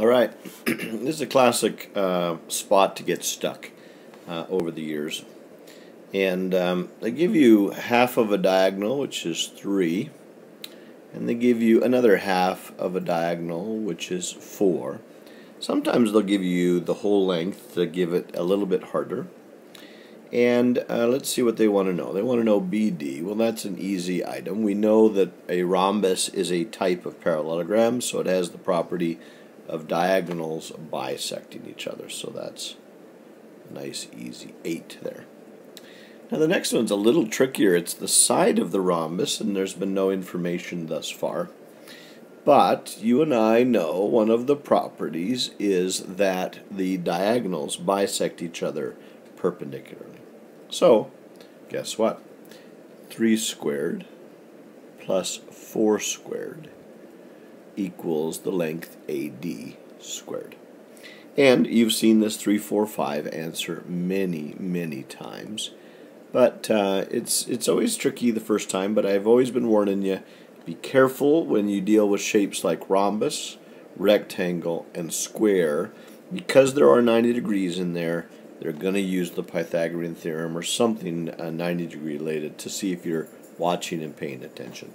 All right, this is a classic uh, spot to get stuck uh, over the years. And um, they give you half of a diagonal, which is 3, and they give you another half of a diagonal, which is 4. Sometimes they'll give you the whole length to give it a little bit harder. And uh, let's see what they want to know. They want to know BD. Well, that's an easy item. We know that a rhombus is a type of parallelogram, so it has the property of diagonals bisecting each other. So that's nice, easy 8 there. Now the next one's a little trickier. It's the side of the rhombus, and there's been no information thus far. But you and I know one of the properties is that the diagonals bisect each other perpendicularly. So, guess what? 3 squared plus 4 squared equals the length AD squared. And you've seen this 345 answer many, many times. But uh, it's, it's always tricky the first time, but I've always been warning you, be careful when you deal with shapes like rhombus, rectangle, and square. Because there are 90 degrees in there, they're going to use the Pythagorean theorem or something uh, 90 degree related to see if you're watching and paying attention.